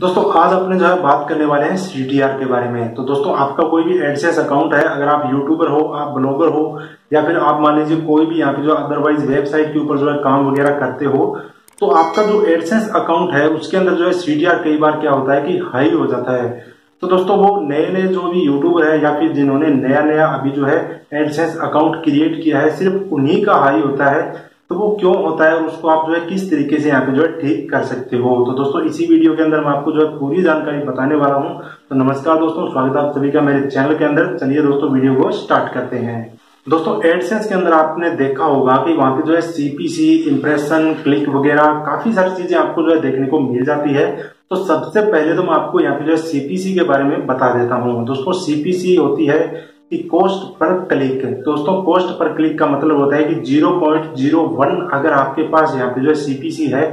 दोस्तों, आज अपने जो है बात करने वाले हैं सीटीआर के बारे में। तो दोस्तों, आपका कोई भी एडसेंस अकाउंट है, अगर आप यूट्यूबर हो, आप ब्लॉगर हो, या फिर आप मान लीजिए कोई भी यहाँ पे जो अदरवाइज़ वेबसाइट के ऊपर जो है काम वगैरह करते हो तो आपका जो एडसेंस अकाउंट है, उसके अंदर जो है सीटीआर कई बार क्या होता है कि हाई हो जाता है। तो दोस्तों, वो नए नए जो भी यूट्यूबर है, या फिर जिन्होंने नया नया अभी जो है एडसेंस अकाउंट क्रिएट किया है, सिर्फ़ उन्हीं का हाई होता है। तो वो क्यों होता है और उसको आप जो है किस तरीके से यहाँ पे जो है ठीक कर सकते हो? तो दोस्तों, इसी वीडियो के अंदर मैं आपको जो है पूरी जानकारी बताने वाला हूँ। तो नमस्कार दोस्तों, स्वागत है आप सभी का मेरे चैनल के अंदर। चलिए दोस्तों, वीडियो को स्टार्ट करते हैं। दोस्तों एडसेंस के अंदर आपने देखा होगा कि वहाँ पे जो है सीपीसी इंप्रेशन क्लिक वगैरह काफ़ी सारी चीज़ें आपको जो है देखने को मिल जाती है। तो सबसे पहले तो मैं आपको यहाँ पे जो है सीपीसी के बारे में बता देता हूँ। दोस्तों सीपीसी होती है कि कॉस्ट पर क्लिक दोस्तों कॉस्ट पर क्लिक का मतलब होता है कि 0.01 अगर आपके पास यहाँ पे जो है सीपीसी है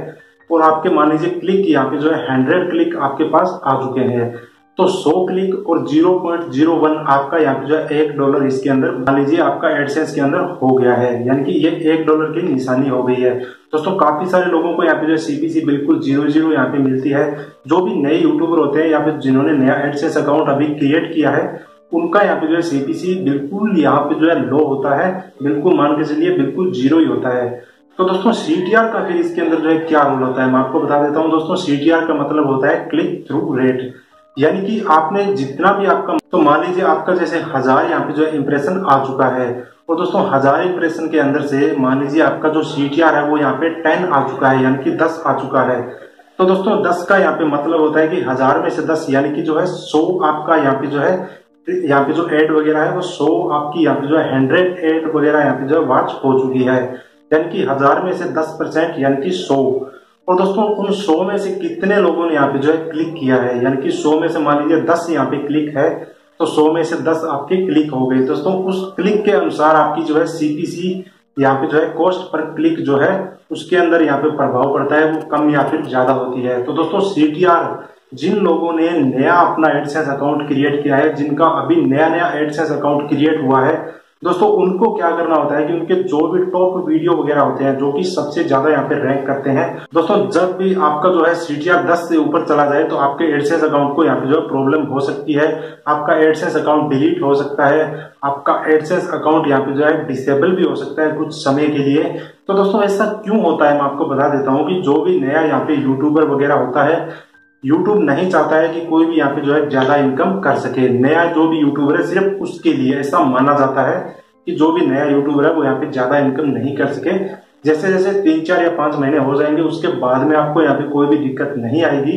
और आपके मान लीजिए क्लिक यहाँ पे जो है हंड्रेड क्लिक आपके पास आ चुके हैं। तो 100 क्लिक और 0.01 आपका यहाँ पे जो है एक डॉलर इसके अंदर, मान लीजिए आपका एडसेंस के अंदर हो गया है। यानी कि ये एक डॉलर की निशानी हो गई है। दोस्तों, काफ़ी सारे लोगों को यहाँ पे जो है सीपीसी बिल्कुल ज़ीरो ज़ीरो यहाँ पे मिलती है। जो भी नए यूट्यूबर होते हैं या फिर जिन्होंने नया एडसेंस अकाउंट अभी क्रिएट किया है उनका यहाँ पे जो है सीपीसी बिल्कुल यहाँ पे जो है लो होता है, बिल्कुल मान के चलिए बिल्कुल ज़ीरो ही होता है। तो दोस्तों सीटीआर का फिर इसके अंदर जो है क्या रोल होता है? मैं आपको बता देता हूँ दोस्तों सीटीआर का मतलब होता है क्लिक थ्रू रेट यानी कि आपने जितना भी आपका तो मान लीजिए आपका जैसे हज़ार यहाँ पे जो है इम्प्रेशन आ चुका है। और दोस्तों, हज़ार इम्प्रेशन के अंदर से मान लीजिए आपका जो सीटीआर है वो यहाँ पे टेन आ चुका है, यानी कि दस आ चुका है। तो दोस्तों, दस का यहाँ पे मतलब होता है कि हज़ार में से दस, यानी कि जो है सौ आपका यहाँ पे जो है यहाँ पे जो एड वगैरह है, वो सौ आपकी यहाँ पे जो है हंड्रेड एड वगैरह यहाँ पे जो है वॉच हो चुकी है। यानी कि हज़ार में से दस परसेंट यानी कि सौ और दोस्तों, उन सौ में से कितने लोगों ने यहाँ पे जो है क्लिक किया है? यानी कि सौ में से मान लीजिए दस यहाँ पे क्लिक है तो सौ में से दस आपके क्लिक हो गए। दोस्तों, उस क्लिक के अनुसार आपकी जो है सीपीसी यहाँ पे जो है कॉस्ट पर क्लिक जो है, उसके अंदर यहाँ पे प्रभाव पड़ता है, वो कम या फिर ज़्यादा होती है। तो दोस्तों सीटीआर जिन लोगों ने नया अपना एडसेंस अकाउंट क्रिएट किया है, जिनका अभी नया नया एडसेंस अकाउंट क्रिएट हुआ है, दोस्तों उनको क्या करना होता है कि उनके जो भी टॉप वीडियो वगैरह होते हैं, जो कि सबसे ज़्यादा यहाँ पे रैंक करते हैं, दोस्तों जब भी आपका जो है सीटीआर 10 से ऊपर चला जाए तो आपके एडसेंस अकाउंट को यहाँ पे जो है प्रॉब्लम हो सकती है, आपका एडसेंस अकाउंट डिलीट हो सकता है, आपका एडसेंस अकाउंट यहाँ पे जो है डिसेबल भी हो सकता है कुछ समय के लिए। तो दोस्तों ऐसा क्यों होता है? मैं आपको बता देता हूँ कि जो भी नया यहाँ पे यूट्यूबर वगैरह होता है यूट्यूब नहीं चाहता है कि कोई भी यहाँ पे जो है ज़्यादा इनकम कर सके। नया जो भी यूट्यूबर है, सिर्फ़ उसके लिए ऐसा माना जाता है कि जो भी नया यूट्यूबर है, वो यहाँ पे ज़्यादा इनकम नहीं कर सके। जैसे जैसे तीन, चार या पाँच महीने हो जाएँगे, उसके बाद में आपको यहाँ पे कोई भी दिक्कत नहीं आएगी।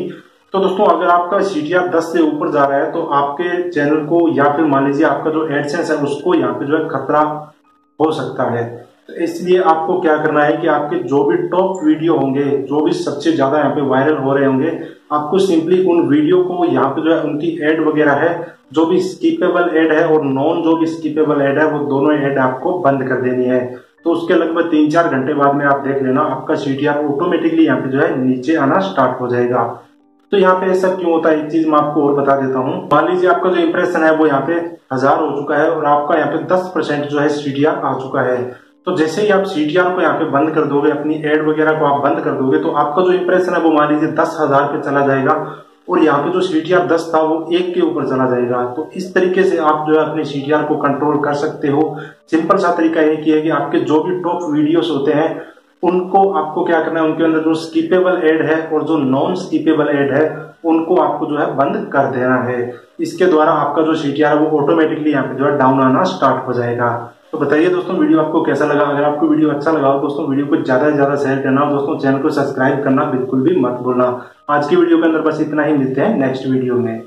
तो दोस्तों, अगर आपका सीटीआर दस से ऊपर जा रहा है तो आपके चैनल को या फिर मान लीजिए आपका जो एडसेंस है, उसको यहाँ पे जो है खतरा हो सकता है। तो इसलिए आपको क्या करना है कि आपके जो भी टॉप वीडियो होंगे, जो भी सबसे ज़्यादा यहाँ पे वायरल हो रहे होंगे आपको सिंपली उन वीडियो को यहाँ पे जो है, उनकी एड वगैरह है, जो भी स्कीपेबल एड है और नॉन जो भी स्कीपेबल एड है, वो दोनों एड आपको बंद कर देनी है। तो उसके लगभग तीन चार घंटे बाद में आप देख लेना, आपका सीटीआर ऑटोमेटिकली यहाँ पे जो है, नीचे आना स्टार्ट हो जाएगा। तो यहाँ पे ऐसा क्यों होता है? एक चीज़ मैं आपको और बता देता हूँ। मान लीजिए आपका जो इंप्रेशन है, वो यहाँ पे हज़ार हो चुका है और आपका यहाँ पे दस परसेंट जो है सीटीआर आ चुका है। तो जैसे ही आप सीटीआर को यहाँ पे बंद कर दोगे, अपनी एड वगैरह को आप बंद कर दोगे तो आपका जो इंप्रेशन है वो मान लीजिए दस हज़ार पे चला जाएगा और यहाँ पे जो सी सीटीआर दस था वो एक के ऊपर चला जाएगा। तो इस तरीके से आप जो है अपने सी सीटीआर को कंट्रोल कर सकते हो। सिंपल सा तरीका ये ही है कि आपके जो भी टॉप वीडियोस होते हैं, उनको आपको क्या करना है, उनके अंदर जो स्कीपेबल एड है और जो नॉन स्कीपेबल एड है, उनको आपको जो है बंद कर देना है। इसके द्वारा आपका जो सीटीआर है वो ऑटोमेटिकली यहाँ पे जो है डाउन आना स्टार्ट हो जाएगा। तो बताइए दोस्तों, वीडियो आपको कैसा लगा? अगर आपको वीडियो अच्छा लगा हो दोस्तों, वीडियो को ज़्यादा से ज़्यादा शेयर करना और दोस्तों, चैनल को सब्सक्राइब करना बिल्कुल भी मत भूलना। आज की वीडियो के अंदर बस इतना ही, मिलते हैं नेक्स्ट वीडियो में।